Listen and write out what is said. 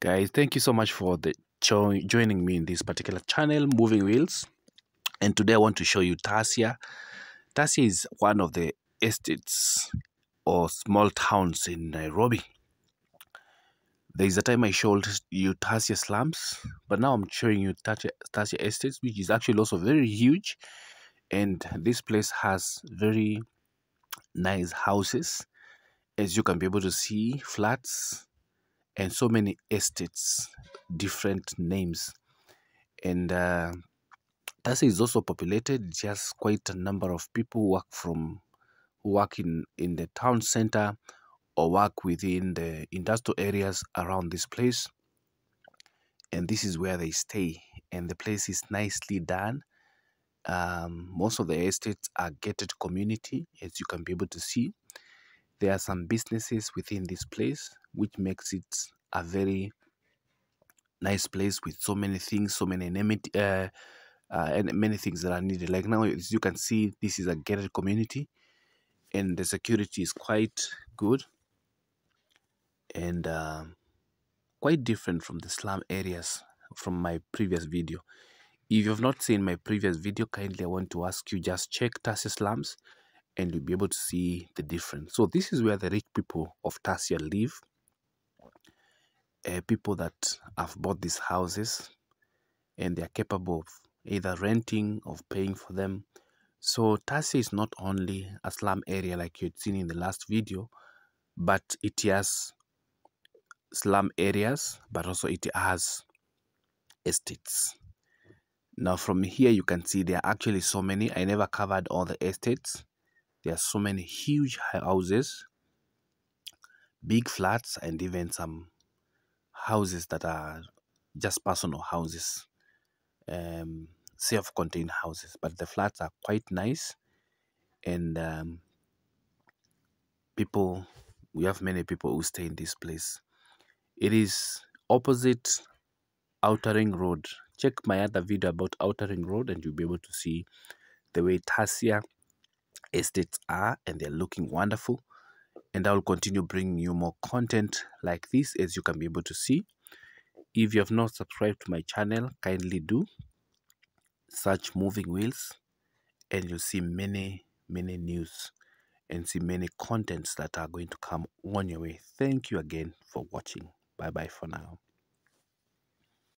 guys thank you so much for the jo- joining me in this particular channel moving wheels and today i want to show you tassia. Tassia is one of the estates or small towns in nairobi. There is a time i showed you tassia slums but now i'm showing you tassia, tassia estates which is actually also very huge. And this place has very nice houses. As you can be able to see flats and so many estates, different names. And uh, Tassia is also populated. Just quite a number of people work from work in in the town center or work within the industrial areas around this place. And this is where they stay. And the place is nicely done. Um, most of the estates are gated community, as you can be able to see. There are some businesses within this place, which makes it a very nice place with so many things, so many uh, uh, and many things that are needed. Like now, as you can see, this is a gated community, and the security is quite good and uh, quite different from the slum areas from my previous video. If you have not seen my previous video, kindly I want to ask you just check Tassia slums and you'll be able to see the difference. So this is where the rich people of Tassia live. Uh, people that have bought these houses and they are capable of either renting or paying for them. So Tassia is not only a slum area like you had seen in the last video, but it has slum areas, but also it has estates. Now from here you can see there are actually so many. I never covered all the estates there are so many huge houses, big flats, and even some houses that are just personal houses, um, self contained houses. But the flats are quite nice, and um, people, we have many people who stay in this place. It is opposite Outer Ring Road. Check my other video about Outer Ring Road, and you'll be able to see the way Tassia estates are and they're looking wonderful and i will continue bringing you more content like this as you can be able to see. If you have not subscribed to my channel kindly do. Search moving wheels and you'll see many many news and see many contents that are going to come on your way. Thank you again for watching. Bye bye for now